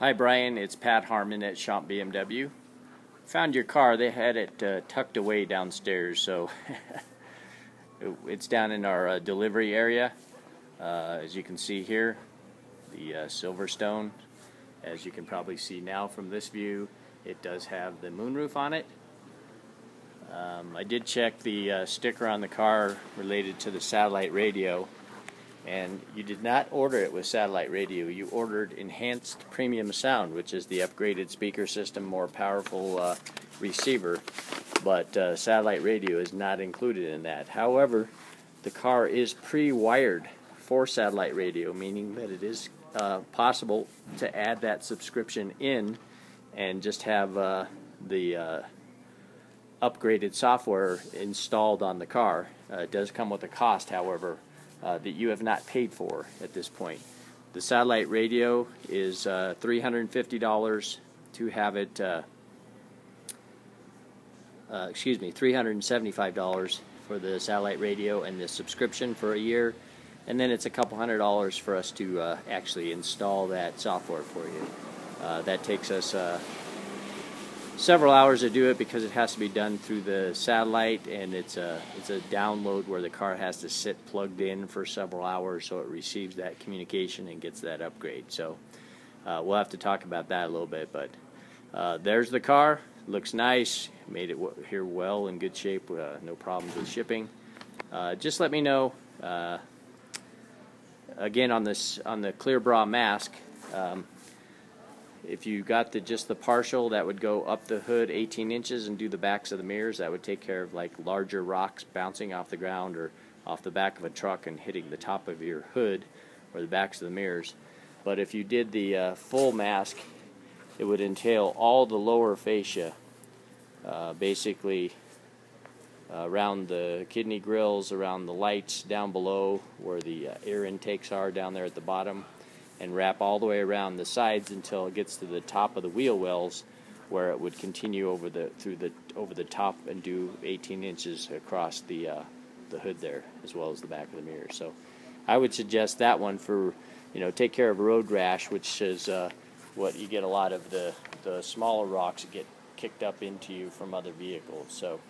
Hi Brian, it's Pat Harmon at Schomp BMW. Found your car, they had it uh, tucked away downstairs, so it's down in our uh, delivery area. Uh, as you can see here, the uh, Silverstone. As you can probably see now from this view, it does have the moonroof on it. Um, I did check the uh, sticker on the car related to the satellite radio and you did not order it with satellite radio. You ordered enhanced premium sound, which is the upgraded speaker system, more powerful uh, receiver, but uh, satellite radio is not included in that. However, the car is pre-wired for satellite radio, meaning that it is uh, possible to add that subscription in and just have uh, the uh, upgraded software installed on the car. Uh, it does come with a cost, however, uh, that you have not paid for at this point. The satellite radio is uh, $350 to have it, uh, uh, excuse me, $375 for the satellite radio and the subscription for a year. And then it's a couple hundred dollars for us to uh, actually install that software for you. That takes us several hours to do it because it has to be done through the satellite and it's a it's a download where the car has to sit plugged in for several hours so it receives that communication and gets that upgrade. So uh, we'll have to talk about that a little bit but uh, there's the car. Looks nice. Made it here well in good shape uh, no problems with shipping. Uh, just let me know uh, again on this on the clear bra mask um, if you got the just the partial, that would go up the hood 18 inches and do the backs of the mirrors. That would take care of like larger rocks bouncing off the ground or off the back of a truck and hitting the top of your hood or the backs of the mirrors. But if you did the uh, full mask, it would entail all the lower fascia, uh, basically uh, around the kidney grills, around the lights down below where the uh, air intakes are down there at the bottom and wrap all the way around the sides until it gets to the top of the wheel wells where it would continue over the through the over the top and do 18 inches across the uh, the hood there as well as the back of the mirror. So I would suggest that one for you know take care of road rash which is uh, what you get a lot of the the smaller rocks get kicked up into you from other vehicles. So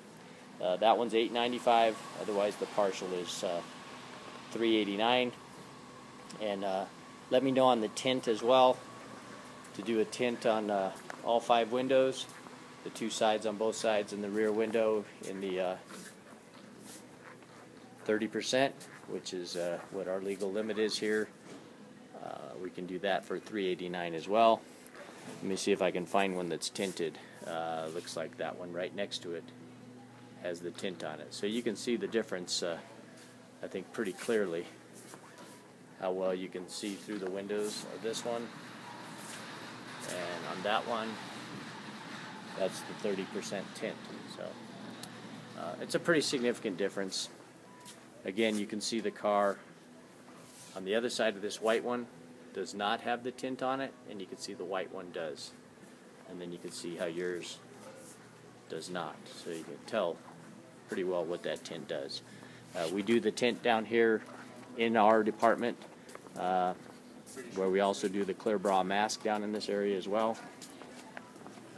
uh, that one's 895 otherwise the partial is uh, 389 and uh, let me know on the tint as well to do a tint on uh, all five windows, the two sides on both sides and the rear window in the uh, 30%, which is uh, what our legal limit is here. Uh, we can do that for 389 as well. Let me see if I can find one that's tinted. Uh, looks like that one right next to it has the tint on it. So you can see the difference, uh, I think, pretty clearly how well you can see through the windows of this one. And on that one, that's the 30% tint. So uh, it's a pretty significant difference. Again, you can see the car on the other side of this white one does not have the tint on it, and you can see the white one does. And then you can see how yours does not. So you can tell pretty well what that tint does. Uh, we do the tint down here in our department, uh, where we also do the clear bra mask down in this area as well.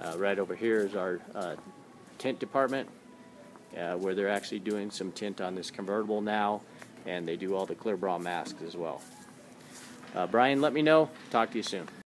Uh, right over here is our uh, tint department, uh, where they're actually doing some tint on this convertible now, and they do all the clear bra masks as well. Uh, Brian, let me know. Talk to you soon.